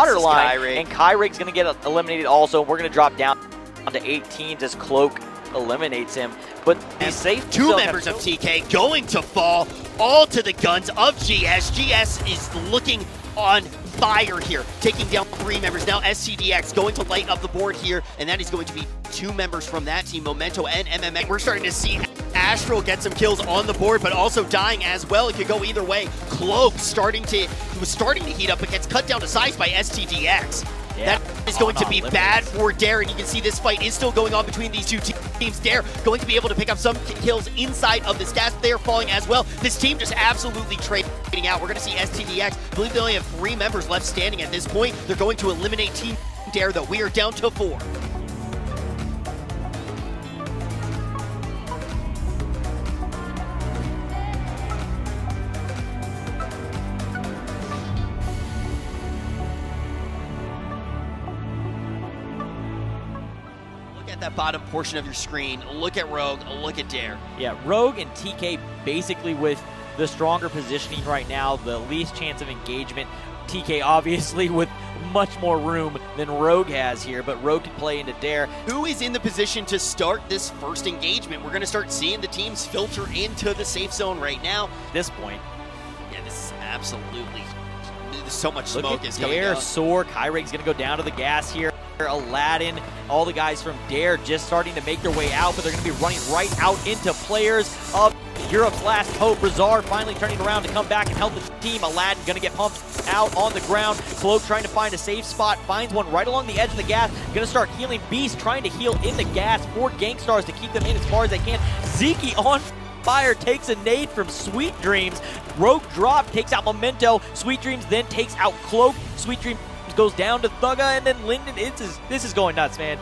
water line, and Kyrig's going to get eliminated also. We're going to drop down to 18 as Cloak eliminates him. But he's safe. Two members of TK going to fall, all to the guns of GS. GS is looking on fire here, taking down three members. Now SCDX going to light up the board here, and that is going to be two members from that team, Memento and MMX. We're starting to see Astral get some kills on the board, but also dying as well. It could go either way. Cloak starting to was starting to heat up, but gets cut down to size by STDX. Yeah. That is going to oh, be bad for Dare, and you can see this fight is still going on between these two teams. Dare going to be able to pick up some kills inside of this gas. They're falling as well. This team just absolutely trading out. We're going to see STDX. I believe they only have three members left standing at this point. They're going to eliminate Team Dare, though. We are down to four. That bottom portion of your screen. Look at Rogue, look at Dare. Yeah, Rogue and TK basically with the stronger positioning right now, the least chance of engagement. TK obviously with much more room than Rogue has here, but Rogue can play into Dare. Who is in the position to start this first engagement? We're going to start seeing the teams filter into the safe zone right now. At this point. Yeah, this is absolutely so much Look smoke at is Dare, coming out. Soar, Kyrig's going to go down to the gas here. Aladdin, all the guys from Dare just starting to make their way out, but they're going to be running right out into players of Europe's last hope. Rizar finally turning around to come back and help the team. Aladdin going to get pumped out on the ground. Cloak trying to find a safe spot, finds one right along the edge of the gas. Going to start healing. Beast trying to heal in the gas for Gangstars to keep them in as far as they can. Zeke on fire takes a nade from Sweet Dreams. Rogue drop takes out Memento. Sweet Dreams then takes out Cloak. Sweet Dreams goes down to Thugga, and then Linden. Is, this is going nuts, man.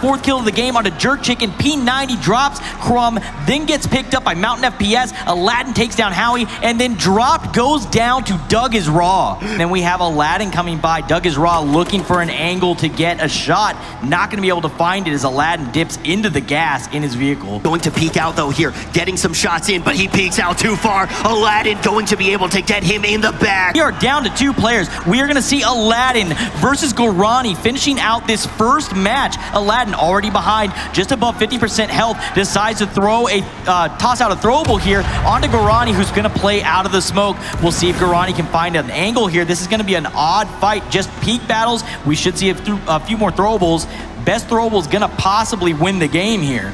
Fourth kill of the game on a Jerk Chicken. P90 drops Crumb, then gets picked up by Mountain FPS. Aladdin takes down Howie, and then dropped goes down to Doug is Raw. Then we have Aladdin coming by. Doug is Raw looking for an angle to get a shot. Not going to be able to find it as Aladdin dips into the gas in his vehicle. Going to peek out though here, getting some shots in, but he peeks out too far. Aladdin going to be able to get him in the back. We are down to two players. We are going to see Aladdin versus Gorani finishing out this first match. Aladdin already behind, just above 50% health, decides to throw a uh, toss out a throwable here onto Gorani, who's going to play out of the smoke. We'll see if Gorani can find an angle here. This is going to be an odd fight, just peak battles. We should see a, a few more throwables. Best throwable is going to possibly win the game here.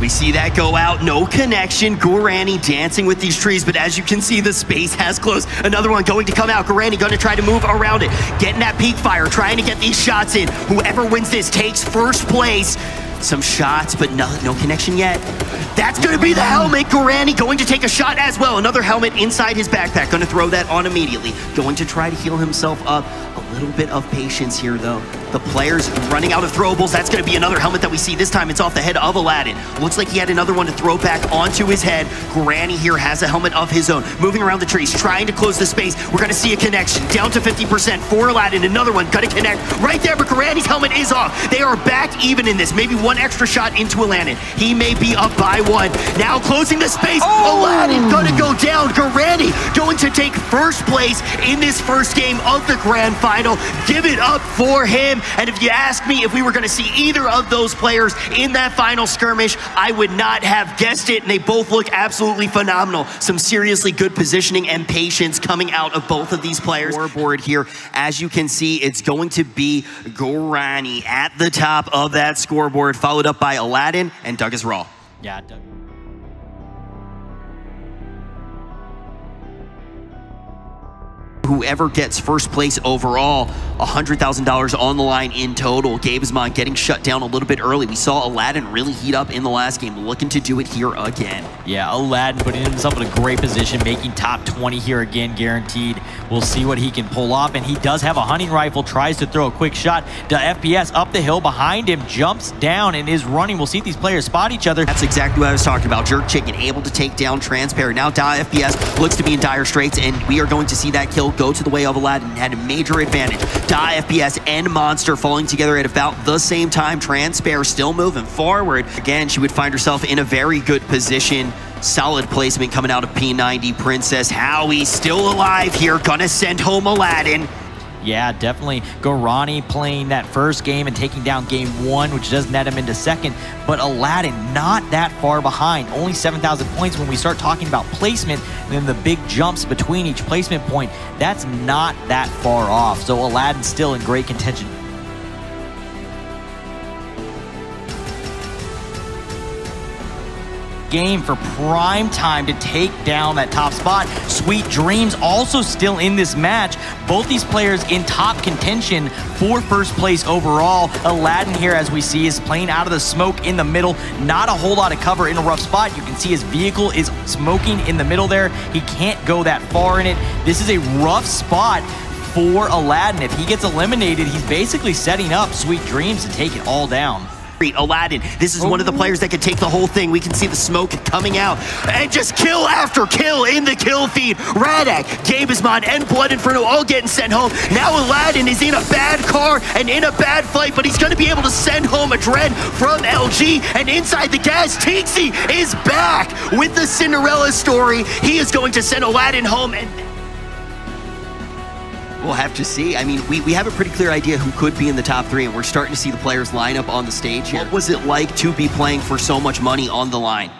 We see that go out, no connection. Gorani dancing with these trees, but as you can see, the space has closed. Another one going to come out. Gorani going to try to move around it, getting that peak fire, trying to get these shots in. Whoever wins this takes first place. Some shots, but no, no connection yet. That's going to be the helmet. Gorani going to take a shot as well. Another helmet inside his backpack. Going to throw that on immediately. Going to try to heal himself up. A little bit of patience here, though. The players running out of throwables. That's going to be another helmet that we see. This time it's off the head of Aladdin. Looks like he had another one to throw back onto his head. Granny here has a helmet of his own. Moving around the trees, trying to close the space. We're going to see a connection. Down to 50% for Aladdin. Another one going to connect right there, but Granny's helmet is off. They are back even in this. Maybe one extra shot into Aladdin. He may be up by one. Now closing the space. Oh! Aladdin going to go down. Granny going to take first place in this first game of the grand final. Give it up for him. And if you ask me if we were going to see either of those players in that final skirmish, I would not have guessed it. And they both look absolutely phenomenal. Some seriously good positioning and patience coming out of both of these players. Scoreboard here, as you can see, it's going to be Gorani at the top of that scoreboard, followed up by Aladdin and Doug is Raw. Yeah, Doug. Whoever gets first place overall, $100,000 on the line in total. Gabesmon getting shut down a little bit early. We saw Aladdin really heat up in the last game, looking to do it here again. Yeah, Aladdin putting himself in a great position, making top 20 here again, guaranteed. We'll see what he can pull off, and he does have a hunting rifle, tries to throw a quick shot. The FPS up the hill behind him, jumps down and is running. We'll see if these players spot each other. That's exactly what I was talking about. Jerk Chicken able to take down Transparent. Now Da FPS looks to be in dire straits, and we are going to see that kill go to the way of Aladdin. Had a major advantage. Da FPS and Monster falling together at about the same time. Transpare still moving forward. Again, she would find herself in a very good position. Solid placement coming out of P90 Princess. Howie still alive here. Gonna send home Aladdin. Yeah, definitely. Gorani playing that first game and taking down game one, which does net him into second. But Aladdin not that far behind. Only 7,000 points when we start talking about placement and then the big jumps between each placement point. That's not that far off. So Aladdin still in great contention. Game for prime time to take down that top spot. Sweet Dreams also still in this match. Both these players in top contention for first place overall. Aladdin here, as we see, is playing out of the smoke in the middle. Not a whole lot of cover in a rough spot. You can see his vehicle is smoking in the middle there. He can't go that far in it. This is a rough spot for Aladdin. If he gets eliminated, he's basically setting up Sweet Dreams to take it all down. Aladdin. This is one of the oh. players that can take the whole thing. We can see the smoke coming out and just kill after kill in the kill feed. Radak, Gabesmon, and Blood Inferno all getting sent home. Now Aladdin is in a bad car and in a bad fight, but he's going to be able to send home a Dread from LG. And inside the gas, Tixie is back with the Cinderella story. He is going to send Aladdin home and We'll have to see. I mean, we, we have a pretty clear idea who could be in the top three, and we're starting to see the players line up on the stage here. What was it like to be playing for so much money on the line?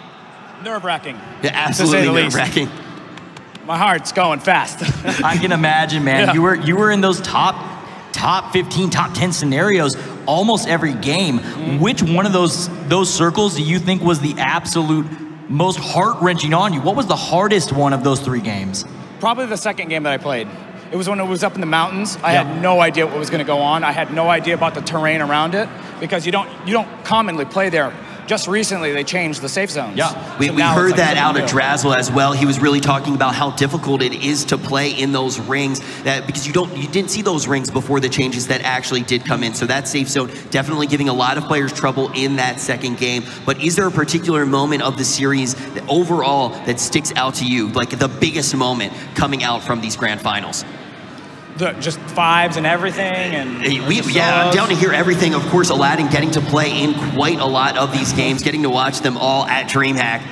Nerve-wracking. Yeah, absolutely nerve-wracking. My heart's going fast. I can imagine, man. Yeah. You were you were in those top top 15, top 10 scenarios almost every game. Mm. Which one of those those circles do you think was the absolute most heart-wrenching on you? What was the hardest one of those three games? Probably the second game that I played. It was when it was up in the mountains. I had no idea what was going to go on. I had no idea about the terrain around it because you don't you don't commonly play there. Just recently, they changed the safe zones. Yeah, we, so we heard like that out of Drazzle as well. He was really talking about how difficult it is to play in those rings that because you don't you didn't see those rings before the changes that actually did come in. So that safe zone definitely giving a lot of players trouble in that second game. But is there a particular moment of the series that overall that sticks out to you, like the biggest moment coming out from these grand finals? The, just fives and everything and we, yeah i'm down to hear everything of course aladdin getting to play in quite a lot of these games getting to watch them all at dreamhack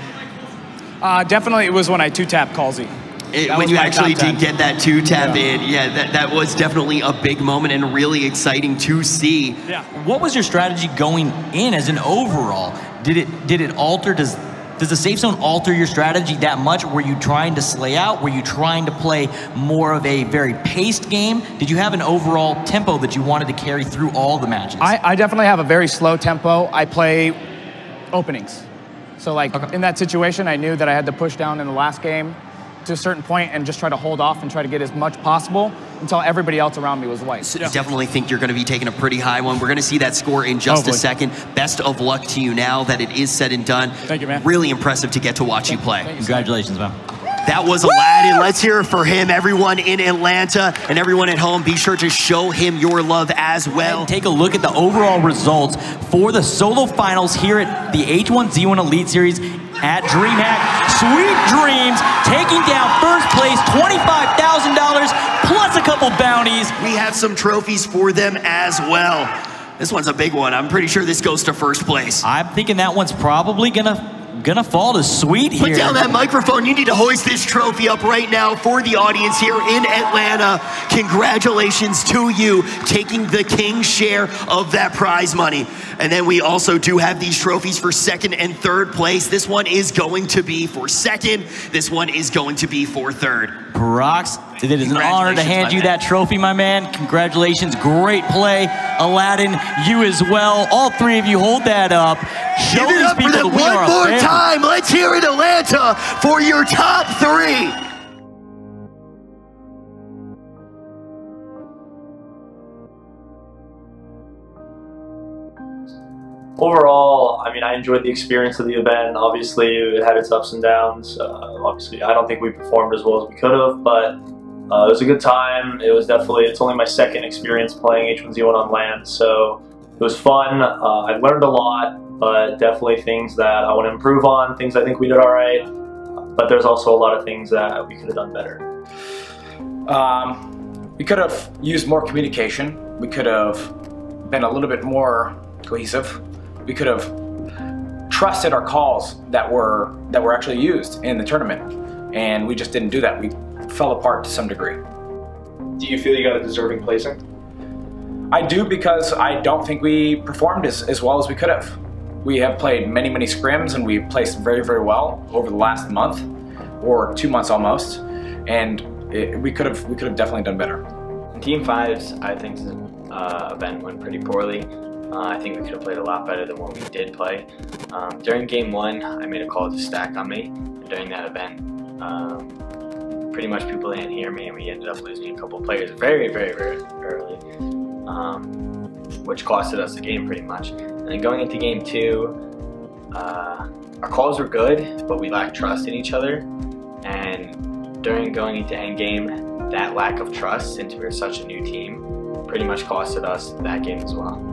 uh, definitely it was when i two-tap Cloakzy. It, when you actually did get that two tap yeah. in, yeah, that, that was definitely a big moment and really exciting to see. Yeah. What was your strategy going in as an overall? Did it did it alter? Does does the safe zone alter your strategy that much? Were you trying to slay out? Were you trying to play more of a very paced game? Did you have an overall tempo that you wanted to carry through all the matches? I, I definitely have a very slow tempo. I play openings. So like okay. in that situation, I knew that I had to push down in the last game to a certain point and just try to hold off and try to get as much possible until everybody else around me was white. So yeah. Definitely think you're going to be taking a pretty high one. We're going to see that score in just Hopefully. a second. Best of luck to you now that it is said and done. Thank you, man. Really impressive to get to watch you play. You, Congratulations, man. That was Aladdin. Let's hear it for him. Everyone in Atlanta and everyone at home, be sure to show him your love as well. Take a look at the overall results for the solo finals here at the H1Z1 Elite Series at DreamHack. Sweet Dreams taking down first place, $25,000 plus a couple bounties. We have some trophies for them as well. This one's a big one. I'm pretty sure this goes to first place. I'm thinking that one's probably gonna gonna fall to Sweet here. Put down that microphone. You need to hoist this trophy up right now for the audience here in Atlanta. Congratulations to you taking the king's share of that prize money. And then we also do have these trophies for second and third place. This one is going to be for second. This one is going to be for third. Brox, it is an honor to hand you man. that trophy, my man. Congratulations. Great play. Aladdin, you as well. All three of you hold that up. Show Give it up for them one more time. Let's hear it, Atlanta for your top three. Overall, I mean, I enjoyed the experience of the event. Obviously, it had its ups and downs. Uh, obviously, I don't think we performed as well as we could have, but uh, it was a good time. It was definitely, it's only my second experience playing H1Z1 on land, so it was fun. Uh, I learned a lot but definitely things that I want to improve on, things I think we did all right, but there's also a lot of things that we could have done better. Um, we could have used more communication. We could have been a little bit more cohesive. We could have trusted our calls that were that were actually used in the tournament, and we just didn't do that. We fell apart to some degree. Do you feel you got a deserving placing? I do because I don't think we performed as, as well as we could have. We have played many, many scrims and we've placed very, very well over the last month or two months almost, and it, we could have we could have definitely done better. In team Fives, I think, uh, event went pretty poorly. Uh, I think we could have played a lot better than what we did play. Um, during game one, I made a call to stack on me. And during that event, um, pretty much people didn't hear me and we ended up losing a couple players very, very, very early, um, which costed us the game pretty much. And going into game two, uh, our calls were good, but we lacked trust in each other. And during going into endgame, that lack of trust, since we were such a new team, pretty much costed us that game as well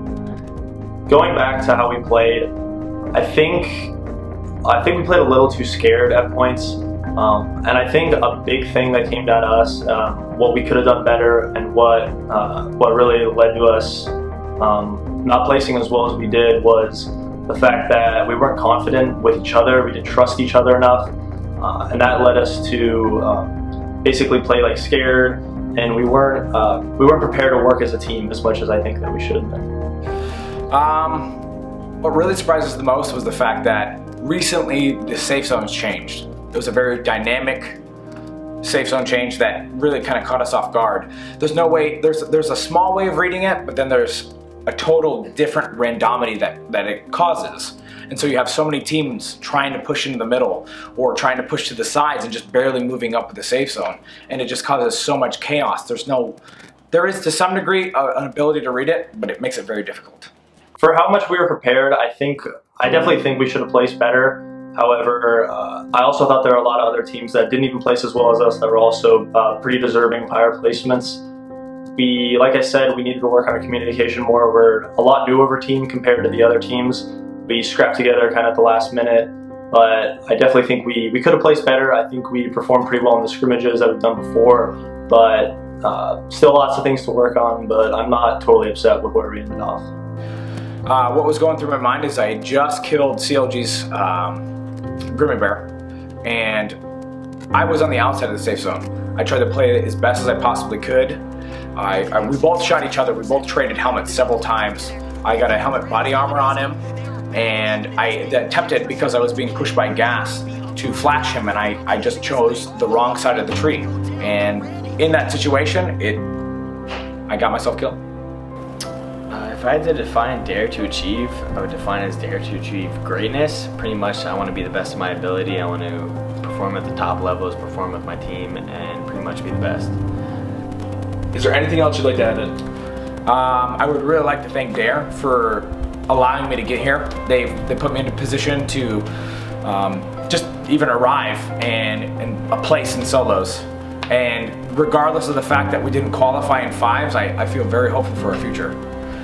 going back to how we played, I think I think we played a little too scared at points. Um, and I think a big thing that came down to us, um, what we could have done better, and what uh, what really led to us um, not placing as well as we did was the fact that we weren't confident with each other. We didn't trust each other enough, uh, and that led us to um, basically play like scared, and we weren't uh, we weren't prepared to work as a team as much as I think that we should have been. Um, what really surprised us the most was the fact that recently the safe zones changed. It was a very dynamic safe zone change that really kind of caught us off guard. There's no way, there's, there's a small way of reading it, but then there's a total different randomity that, that it causes. And so you have so many teams trying to push into the middle or trying to push to the sides and just barely moving up the safe zone. And it just causes so much chaos. There's no, there is to some degree an ability to read it, but it makes it very difficult for how much we were prepared, I think I definitely think we should have placed better. However, uh, I also thought there were a lot of other teams that didn't even place as well as us that were also uh, pretty deserving higher placements. We, like I said, we needed to work on our communication more. We're a lot a team compared to the other teams. We scrapped together kind of at the last minute, but I definitely think we, we could have placed better. I think we performed pretty well in the scrimmages that we've done before, but uh, still lots of things to work on, but I'm not totally upset with where we ended off. Uh, what was going through my mind is I just killed CLG's um, Bear, and I was on the outside of the safe zone. I tried to play it as best as I possibly could. I, I, we both shot each other. We both traded helmets several times. I got a helmet body armor on him, and I attempted because I was being pushed by gas to flash him, and I, I just chose the wrong side of the tree. And in that situation, it I got myself killed. Uh, if I had to define dare to achieve, I would define as dare to achieve greatness. Pretty much I want to be the best of my ability. I want to perform at the top levels, perform with my team, and pretty much be the best. Is there anything else you'd like to add in? Um, I would really like to thank Dare for allowing me to get here. They they put me in a position to um, just even arrive and, and a place in solos. And regardless of the fact that we didn't qualify in fives, I, I feel very hopeful for our future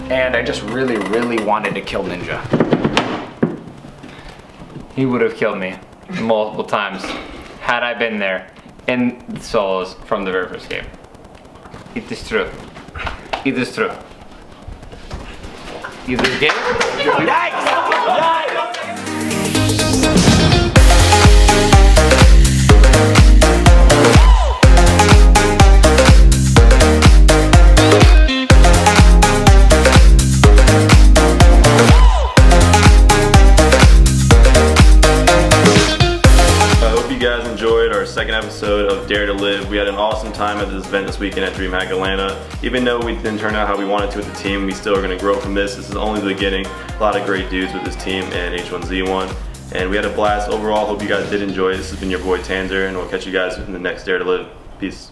and I just really, really wanted to kill Ninja. He would have killed me multiple times had I been there in solos from the very first game. It is true. It is true. Is this game? Yikes! second We had an awesome time at this event this weekend at DreamHack Atlanta. Even though we didn't turn out how we wanted to with the team, we still are going to grow from this. This is only the beginning. A lot of great dudes with this team and H1Z1. And we had a blast overall. Hope you guys did enjoy. This has been your boy Tanzer, and we'll catch you guys in the next Dare to Live. Peace.